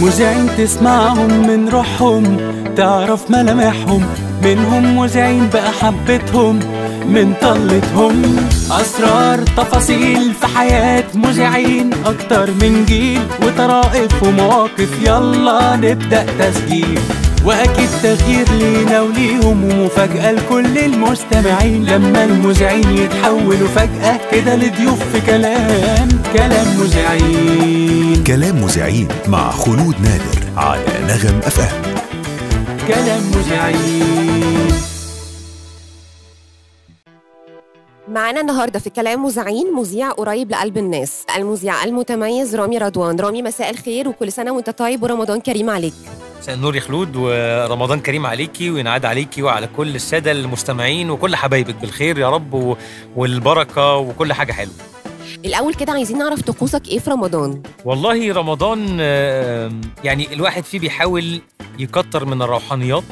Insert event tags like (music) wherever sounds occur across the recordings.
مذيعين تسمعهم من روحهم تعرف ملامحهم. منهم مذيعين بقى حبتهم من طلتهم. أسرار تفاصيل في حياة مذيعين أكتر من جيل وطرائف ومواقف. يلا نبدأ تسجيل. وأكيد تغيير لينا وليهم ومفاجأة لكل المستمعين. لما المذيعين يتحولوا فجأة كده لضيوف في كلام كلام مذيعين. كلام مذيعين مع خلود نادر على نغم اف ام كلام مذيعين. معانا النهارده في كلام مذيعين مذيع قريب لقلب الناس المذيع المتميز رامي رضوان. رامي مساء الخير وكل سنة وأنت طيب ورمضان كريم عليك. مساء النور يا خلود ورمضان كريم عليكي وينعاد عليكي وعلى كل السادة المستمعين وكل حبايبك بالخير يا رب و- والبركة وكل حاجة حلوة. الأول كده عايزين نعرف طقوسك إيه في رمضان؟ والله رمضان يعني الواحد فيه بيحاول يكتر من الروحانيات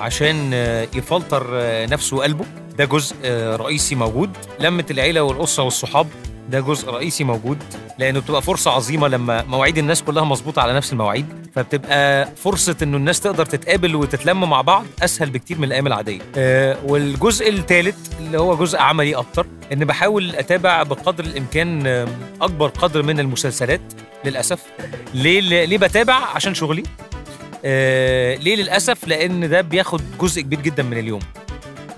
عشان آه، يفلتر آه، نفسه وقلبه. ده جزء آه، رئيسي موجود. لمة العيلة والأسرة والصحاب ده جزء رئيسي موجود لأنه بتبقى فرصة عظيمة لما مواعيد الناس كلها مظبوطة على نفس المواعيد فبتبقى فرصة إنه الناس تقدر تتقابل وتتلم مع بعض أسهل بكتير من الأيام العادية. آه، والجزء الثالث اللي هو جزء عملي أكتر إن بحاول أتابع بقدر الإمكان آه، أكبر قدر من المسلسلات للأسف. ليه؟ ليه بتابع؟ عشان شغلي. آه ليه للأسف؟ لأن ده بياخد جزء كبير جدا من اليوم.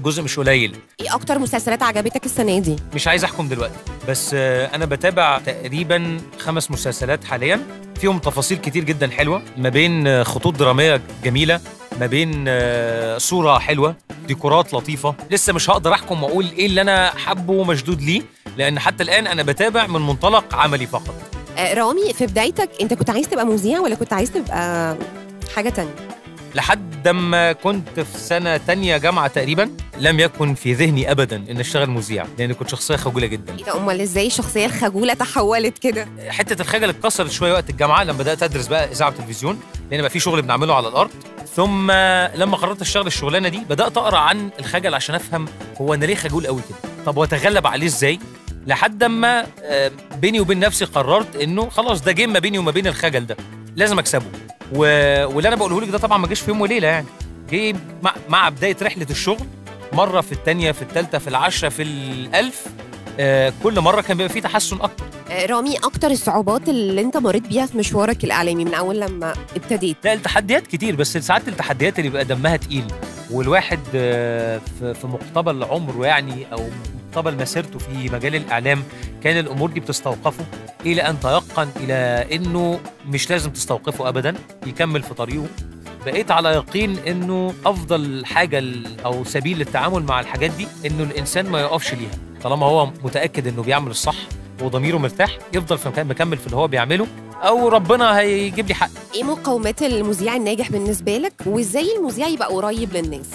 جزء مش قليل. إيه أكتر مسلسلات عجبتك السنة دي؟ مش عايز احكم دلوقتي بس آه أنا بتابع تقريبا خمس مسلسلات حاليا. فيهم تفاصيل كتير جدا حلوة. ما بين آه، خطوط درامية جميلة ما بين آه، صورة حلوة ديكورات لطيفة. لسه مش هقدر احكم واقول إيه اللي أنا حابه ومشدود ليه لأن حتى الآن أنا بتابع من منطلق عملي فقط. رامي في بدايتك انت كنت عايز تبقى مذيع ولا كنت عايز تبقى حاجة تانية؟ لحد ما كنت في سنة تانية جامعة تقريبا لم يكن في ذهني أبدا إن أشتغل مذيع لأن كنت شخصية خجولة جدا. إيه ده أمال إزاي الشخصيه الخجولة تحولت كده؟ حتة الخجل اتكسرت شوية وقت الجامعة لما بدأت أدرس بقى إذاعة وتلفزيون لأن بقى في شغل بنعمله على الأرض. ثم لما قررت أشتغل الشغلانة دي بدأت أقرأ عن الخجل عشان أفهم هو أنا ليه خجول قوي كده. طب وأتغلب عليه إزاي؟ لحد ما آه، بيني وبين نفسي قررت إنه خلاص ده جيم ما بيني وما بين الخجل ده لازم أكسبه. و... واللي أنا بقوله لك ده طبعا ما جاش في يوم وليلة يعني. جه مع, مع بداية رحلة الشغل مرة في التانية في التالتة في العشرة في الألف آه، كل مرة كان بيبقى فيه تحسن أكتر. آه رامي أكتر الصعوبات اللي أنت مريت بيها في مشوارك الإعلامي من أول لما ابتديت؟ لا التحديات كتير بس ساعات التحديات اللي بيبقى دمها تقيل والواحد آه، في مقتبل عمره يعني أو مقتبل مسيرته في مجال الإعلام كان الأمور دي بتستوقفه إلى أن تيقن إلى إنه مش لازم تستوقفه ابدا يكمل في طريقه. بقيت على يقين إنه أفضل حاجة أو سبيل للتعامل مع الحاجات دي إنه الإنسان ما يقفش ليها. طالما هو متأكد إنه بيعمل الصح وضميره مرتاح يفضل في مكمل في اللي هو بيعمله أو ربنا هيجيب لي حق. إيه مقومات المذيع الناجح بالنسبة لك؟ وإزاي المذيع يبقى قريب للناس؟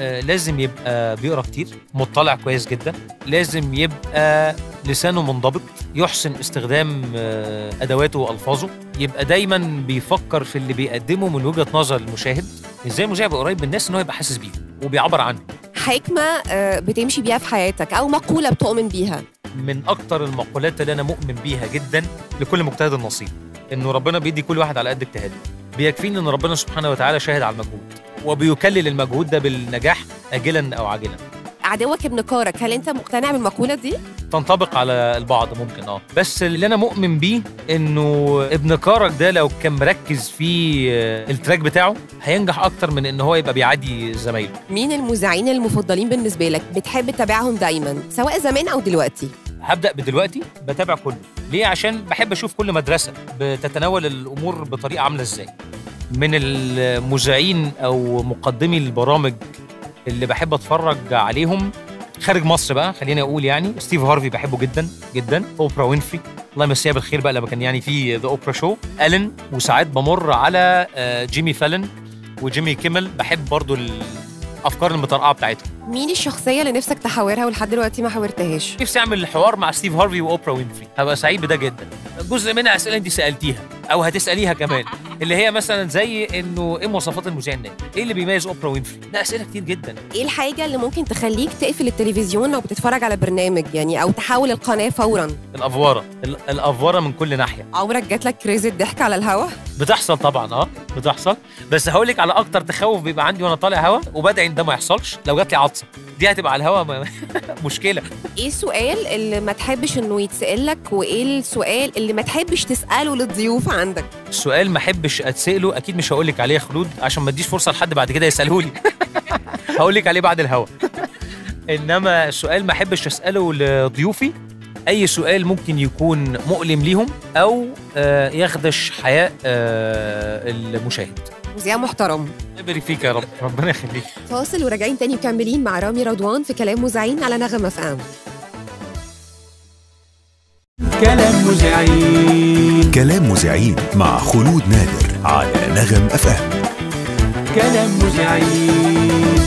لازم يبقى بيقرأ كتير مطلع كويس جدا. لازم يبقى لسانه منضبط يحسن استخدام آه، أدواته وألفاظه. يبقى دايما بيفكر في اللي بيقدمه من وجهة نظر المشاهد. إزاي يبقى قريب من الناس إن هو يبقى حاسس بيهم وبيعبر عنهم حكمة آه، بتمشي بيها في حياتك أو مقولة بتؤمن بيها. من أكتر المقولات اللي أنا مؤمن بيها جدا لكل مجتهد نصيب إنه ربنا بيدي كل واحد على قد اجتهاده. بيكفيني إن ربنا سبحانه وتعالى شاهد على المجهود. وبيكلل المجهود ده بالنجاح اجلا أو عاجلا. عدوك ابن كارك هل أنت مقتنع بالمقولة دي؟ تنطبق على البعض ممكن آه. بس اللي أنا مؤمن بيه إنه ابن كارك ده لو كان مركز في التراك بتاعه هينجح أكتر من إن هو يبقى بيعادي زمايله. مين المذيعين المفضلين بالنسبة لك؟ بتحب تتابعهم دايما سواء زمان أو دلوقتي؟ هبدأ بدلوقتي بتابع كله. ليه؟ عشان بحب أشوف كل مدرسة بتتناول الأمور بطريقة عاملة إزاي. من المذيعين أو مقدمي البرامج اللي بحب أتفرج عليهم. خارج مصر بقى خليني أقول يعني. ستيف هارفي بحبه جدا جدا. أوبرا وينفري. الله يمسيها بالخير بقى لما كان يعني في The Oprah Show Ellen وساعات بمر على آه، جيمي فالن وجيمي كيمل بحب برضو الأفكار المطرقعه بتاعتهم. مين الشخصية اللي نفسك تحاورها ولحد دلوقتي ما حاورتهاش؟ نفسي أعمل حوار مع ستيف هارفي وأوبرا وينفري. هبقى سعيد بده جدا. جزء منها أسئلة أنت سألتيها أو هتسأليها كمان. اللي هي مثلا زي إنه إيه مواصفات المذيع الناجح إيه اللي بيميز أوبرا وينفري؟ لا أسئلة كتير جدا. إيه الحاجة اللي ممكن تخليك تقفل التلفزيون لو بتتفرج على برنامج يعني أو تحول القناة فورا؟ الأفورة. ال- الأفورة من كل ناحية. عمرك جات لك كريزه ضحك على الهوا؟ بتحصل طبعا آه بتحصل. بس هقول لك على أكتر تخوف بيبقى عندي وأنا طالع هوا وبدعي إن ده ما يحصلش. لو جات لي عطسة دي هتبقى على الهوا (laughs) مشكلة. إيه السؤال اللي ما تحبش إنه يتسال لك وإيه السؤال اللي ما تحبش تسأله للضيوف عندك؟ السؤال ما احبش اتساله أكيد مش هقول لك عليه يا خلود عشان ما اديش فرصة لحد بعد كده يساله لي (laughs) هقول لك عليه بعد الهوا. انما السؤال ما احبش اسأله لضيوفي اي سؤال ممكن يكون مؤلم ليهم أو آه، يخدش حياء آه، المشاهد. مذيع محترم. يبارك فيك يا رب ربنا يخليك. فاصل وراجعين تاني مكملين مع رامي رضوان في كلام مذيعين على نغم FM كلام مذيعين كلام مذيعين مع خلود نادر على نغم FM كلام مذيعين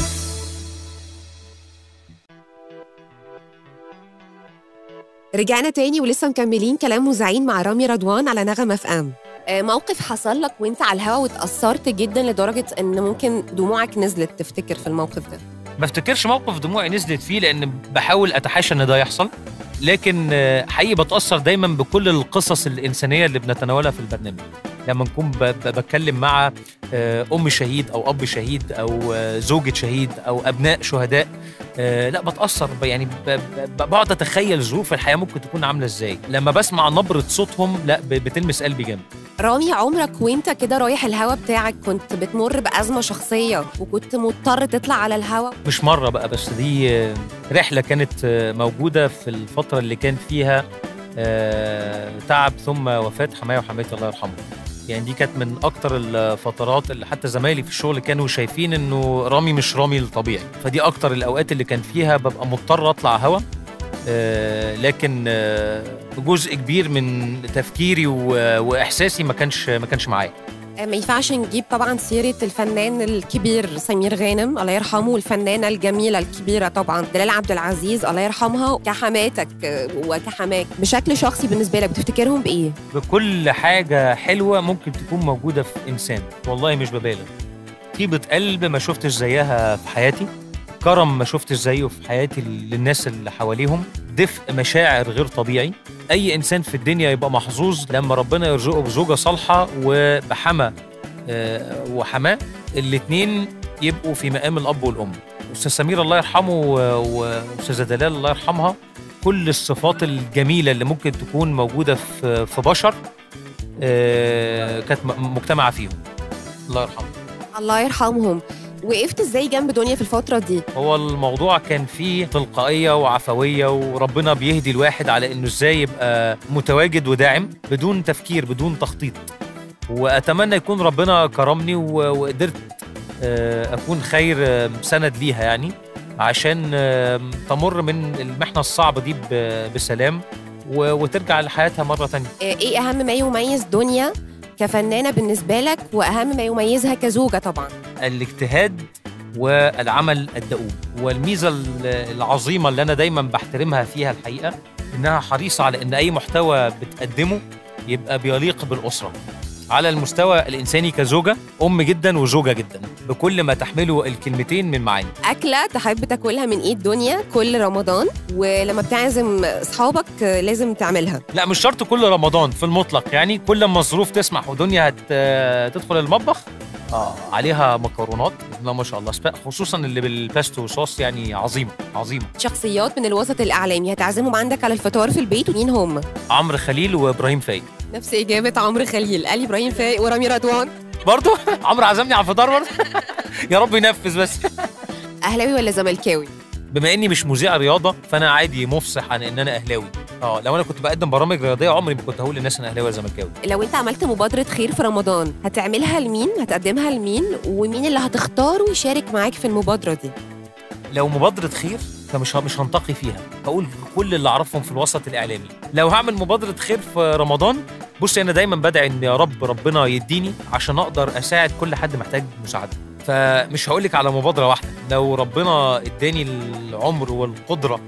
رجعنا تاني ولسه مكملين كلام مذيعين مع رامي رضوان على نغم FM آه، موقف حصل لك وانت على الهوا واتأثرت جدا لدرجة إن ممكن دموعك نزلت تفتكر في الموقف ده؟ ما افتكرش موقف دموعي نزلت فيه لأن بحاول أتحاشى إن ده يحصل. لكن آه، حقيقي بتأثر دايما بكل القصص الإنسانية اللي بنتناولها في البرنامج. لما نكون بتكلم مع آه، أم شهيد أو أب شهيد أو آه، زوجة شهيد أو أبناء شهداء آه، لا بتأثر. يعني بقعد أتخيل ظروف الحياة ممكن تكون عاملة إزاي. لما بسمع نبرة صوتهم لا بتلمس قلبي جامد. رامي عمرك وإنت كده رايح الهوا بتاعك كنت بتمر بأزمة شخصية وكنت مضطر تطلع على الهوا؟ مش مرة بقى بس دي آه، رحلة كانت آه، موجودة في الفترة اللي كان فيها تعب ثم وفاة حماية وحماية الله يرحمه. يعني دي كانت من أكتر الفترات اللي حتى زمايلي في الشغل كانوا شايفين إنه رامي مش رامي الطبيعي. فدي أكتر الأوقات اللي كان فيها ببقى مضطر أطلع هوا آه، لكن آه، جزء كبير من تفكيري وإحساسي ما كانش ما كانش معايا. ما ينفعش نجيب طبعا سيرة الفنان الكبير سمير غانم. الله يرحمه والفنانة الجميلة الكبيرة طبعا دلال عبد العزيز. الله يرحمها. كحماتك آه، وكحماك. بشكل شخصي بالنسبة لك بتفتكرهم بإيه؟ بكل حاجة حلوة ممكن تكون موجودة في إنسان. والله مش ببالغ. طيبة قلب ما شفتش زيها في حياتي. كرم ما شفتش زيه في حياتي للناس اللي حواليهم. دفء مشاعر غير طبيعي. أي إنسان في الدنيا يبقى محظوظ لما ربنا يرزقه بزوجة صالحة وبحمى آه، وحماة. الاتنين يبقوا في مقام الأب والأم. أستاذ سمير الله يرحمه و- وأستاذة دلال الله يرحمها كل الصفات الجميلة اللي ممكن تكون موجودة في في بشر آه، كانت م- مجتمعة فيهم. الله يرحمه. الله يرحمهم. وقفت إزاي جنب دنيا في الفترة دي؟ هو الموضوع كان فيه تلقائية وعفوية وربنا بيهدي الواحد على إنه إزاي يبقى متواجد وداعم بدون تفكير بدون تخطيط وأتمنى يكون ربنا كرمني وقدرت آه، أكون خير سند ليها يعني عشان تمر من المحنة الصعبة دي بسلام وترجع لحياتها مرة تانية آه، إيه أهم ما يميز دنيا كفنانة بالنسبة لك وأهم ما يميزها كزوجة طبعا؟ الاجتهاد والعمل الدؤوب. والميزة ال- العظيمة اللي أنا دايما بحترمها فيها الحقيقة إنها حريصة على إن أي محتوى بتقدمه يبقى بيليق بالأسرة. على المستوى الإنساني كزوجة أم جدا وزوجة جدا بكل ما تحمله الكلمتين من معاني. أكلة تحب تاكلها من إيد دنيا كل رمضان ولما بتعزم أصحابك آه، لازم تعملها. لا مش شرط كل رمضان في المطلق يعني. كل ما الظروف تسمح ودنيا هت تدخل المطبخ آه عليها مكرونات. الله ما شاء الله سباق خصوصا اللي بالباستو صوص يعني عظيمة عظيمة. شخصيات من الوسط الإعلامي هتعزمهم عندك على الفطار في البيت ومين هم؟ عمرو خليل وإبراهيم فايق. نفس إجابة عمرو خليل. قال إبراهيم فايق ورامي رضوان. برضه (laughs) عمرو عزمني على الفطار برضه (laughs) يا رب ينفذ بس. أهلاوي ولا زملكاوي؟ بما إني مش مذيع رياضة فأنا عادي مفصح عن إن أنا أهلاوي. آه لو أنا كنت بقدم برامج رياضية عمري ما كنت هقول للناس أنا اهلاوي ولا زملكاوي لو أنت عملت مبادرة خير في رمضان هتعملها لمين؟ هتقدمها لمين؟ ومين اللي هتختاره يشارك معاك في المبادرة دي؟ لو مبادرة خير فمش مش هنتقي فيها هقول كل اللي أعرفهم في الوسط الإعلامي لو هعمل مبادرة خير في رمضان بصي أنا دايما بدعي إن يا رب ربنا يديني عشان أقدر أساعد كل حد محتاج مساعدة فمش هقول لك على مبادرة واحدة لو ربنا اداني العمر والقدرة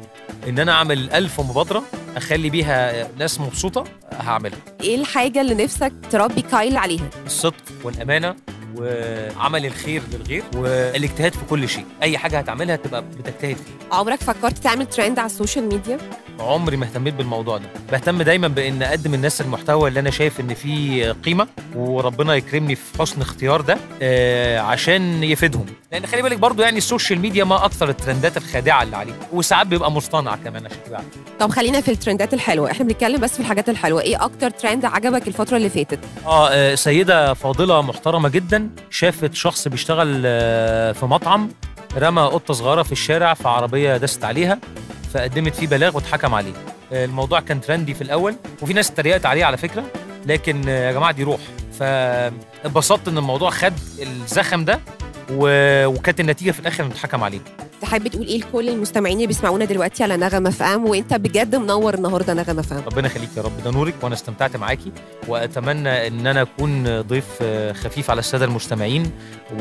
إن أنا أعمل ألف مبادرة أخلي بيها ناس مبسوطة هعملها. إيه الحاجة اللي نفسك تربي كايلا عليها؟ الصدق والأمانة وعمل الخير للغير والإجتهاد في كل شيء. أي حاجة هتعملها تبقى بتجتهد فيها. عمرك فكرت تعمل ترند على ال social media؟ عمري ما اهتميت بالموضوع ده. بهتم دايما بإن أقدم للناس المحتوى اللي أنا شايف إن فيه قيمة وربنا يكرمني في حسن اختيار ده آه عشان يفيدهم. لأن خلي بالك برضو يعني ال social media ما أكثر الترندات الخادعة اللي عليه وساعات بيبقى مصطنع كمان عشان تبقى عارف. طب خلينا في الترندات الحلوة. إحنا بنتكلم بس في الحاجات الحلوة. إيه أكتر ترند عجبك الفترة اللي فاتت؟ آه آه، سيدة فاضلة محترمة جدا شافت شخص بيشتغل آه، في مطعم رمى قطة صغيرة في الشارع في عربية دست عليها. فقدمت فيه بلاغ واتحكم عليه. آه، الموضوع كان ترندي في الأول وفي ناس اتريقت عليه على فكرة لكن آه، يا جماعة دي روح. فاتبسطت إن الموضوع خد الزخم ده وكانت النتيجة في الآخر اتحكم عليه تحب تقول إيه لكل المستمعين اللي بيسمعونا دلوقتي على نغم FM؟ وأنت بجد منور النهارده نغم FM. ربنا يخليك يا رب. ده نورك وأنا استمتعت معاكي. وأتمنى إن أنا أكون ضيف آه، خفيف على السادة المستمعين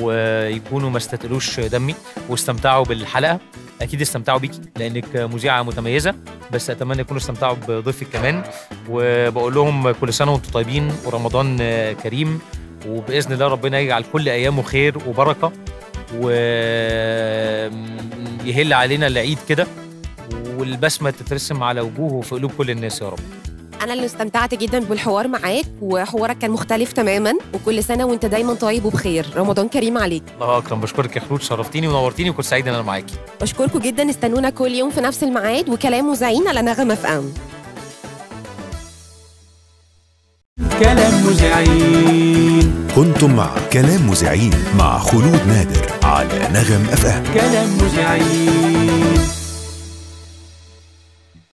ويكونوا ما استثقلوش دمي واستمتعوا بالحلقة. أكيد استمتعوا بيكي لأنك مذيعة متميزة بس أتمنى يكونوا استمتعوا بضيفك كمان. وبقول لهم كل سنة وأنتم طيبين ورمضان آه، كريم. وبإذن الله ربنا يجعل كل أيامه خير وبركة. ويهل علينا العيد كده والبسمة تترسم على وجوه وفي قلوب كل الناس يا رب. أنا اللي استمتعت جدا بالحوار معاك وحوارك كان مختلف تماما وكل سنة وأنت دايما طيب وبخير. رمضان كريم عليك. الله أكرم بشكرك يا خلود شرفتيني ونورتيني وكنت سعيد إن أنا معاكي. بشكركم جدا استنونا كل يوم في نفس الميعاد وكلام مذيعين على نغمة اف أم. كلام مذيعين. كنتم مع كلام مذيعين مع خلود نادر على نغم أف أم. كلام مذيعين.